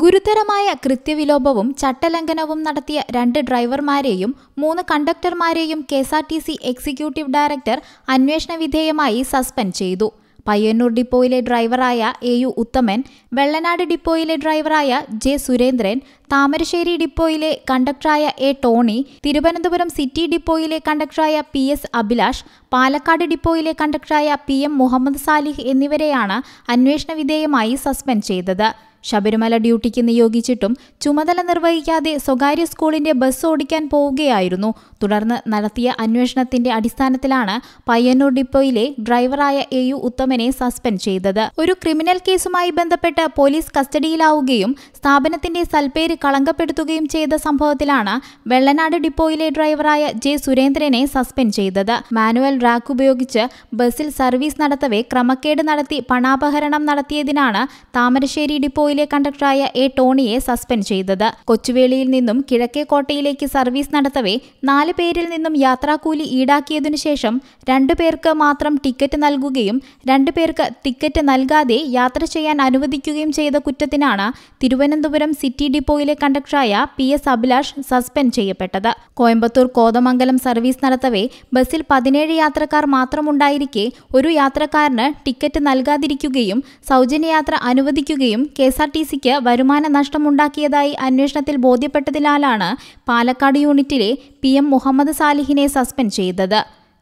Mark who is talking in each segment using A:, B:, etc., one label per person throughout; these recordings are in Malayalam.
A: ഗുരുതരമായ കൃത്യവിലോപവും ചട്ടലംഘനവും നടത്തിയ രണ്ട് ഡ്രൈവർമാരെയും മൂന്ന് കണ്ടക്ടർമാരെയും K S R T C executive director അന്വേഷണ വിധേയമായി സസ്പെൻഡ് ചെയ്തു. പയ്യന്നൂർ ഡിപ്പോയിലെ ഡ്രൈവറായ എ യു ഉത്തമൻ വെള്ളനാട് ഡിപ്പോയിലെ ഡ്രൈവറായ ജെ സുരേന്ദ്രൻ താമരശ്ശേരി ഡിപ്പോയിലെ കണ്ടക്ടറായ എ ടോണി തിരുവനന്തപുരം സിറ്റി ഡിപ്പോയിലെ കണ്ടക്ടറായ പി എസ് അഭിലാഷ് പാലക്കാട് ഡിപ്പോയിലെ കണ്ടക്ടറായ പി എം മുഹമ്മദ് സാലിഹ് എന്നിവരെയാണ് അന്വേഷണ വിധേയമായി സസ്പെൻഡ് ചെയ്തത്. ശബരിമല ഡ്യൂട്ടിക്ക് നിയോഗിച്ചിട്ടും ചുമതല നിർവഹിക്കാതെ സ്വകാര്യ സ്കൂളിന്റെ ബസ് ഓടിക്കാൻ പോവുകയായിരുന്നു. തുടർന്ന് നടത്തിയ അന്വേഷണത്തിന്റെ അടിസ്ഥാനത്തിലാണ് പയ്യന്നൂർ ഡിപ്പോയിലെ ഡ്രൈവറായ എ യു ഉത്തമനെ സസ്പെൻഡ് ചെയ്തത്. ഒരു ക്രിമിനൽ കേസുമായി ബന്ധപ്പെട്ട് പോലീസ് കസ്റ്റഡിയിലാവുകയും സ്ഥാപനത്തിന്റെ സൽപ്പേര് കളങ്കപ്പെടുത്തുകയും ചെയ്ത സംഭവത്തിലാണ് വെള്ളനാട് ഡിപ്പോയിലെ ഡ്രൈവറായ ജെ സുരേന്ദ്രനെ സസ്പെൻഡ് ചെയ്തത്. മാനുവൽ റാക്ക് ഉപയോഗിച്ച് ബസ്സിൽ സർവീസ് നടത്തവേ ക്രമക്കേട് നടത്തി പണാപഹരണം നടത്തിയതിനാണ് താമരശ്ശേരി ഡിപ്പോയിലെ കണ്ടക്ടറായ എ ടോണിയെ സസ്പെൻഡ് ചെയ്തത്. കൊച്ചുവേളിയിൽ നിന്നും കിഴക്കേ കോട്ടയിലേക്ക് സർവീസ് നടത്തവേ നാല് പേരിൽ നിന്നും യാത്രാക്കൂലി ഈടാക്കിയതിനു ശേഷം രണ്ടു പേർക്ക് മാത്രം ടിക്കറ്റ് നൽകുകയും രണ്ടു പേർക്ക് ടിക്കറ്റ് നൽകാതെ യാത്ര ചെയ്യാൻ അനുവദിക്കുകയും ചെയ്ത കുറ്റത്തിനാണ് തിരുവനന്തപുരം സിറ്റി ഡിപ്പോയിലെ കണ്ടക്ടറായ പി എസ് അഭിലാഷ് സസ്പെൻഡ് ചെയ്യപ്പെട്ടത്. കോയമ്പത്തൂർ കോതമംഗലം സർവീസ് നടത്തവേ ബസ്സിൽ പതിനേഴ് യാത്രക്കാർ മാത്രമുണ്ടായിരിക്കെ ഒരു യാത്രക്കാരന് ടിക്കറ്റ് നൽകാതിരിക്കുകയും സൗജന്യയാത്ര അനുവദിക്കുകയും കെ എസ് ആർ ടി സിക്ക് വരുമാന നഷ്ടമുണ്ടാക്കിയതായി അന്വേഷണത്തിൽ ബോധ്യപ്പെട്ടതിനാലാണ് പാലക്കാട് യൂണിറ്റിലെ പി എം മുഹമ്മദ് സാലിഹിനെ സസ്പെൻഡ് ചെയ്തത്.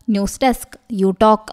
A: News desk U talk.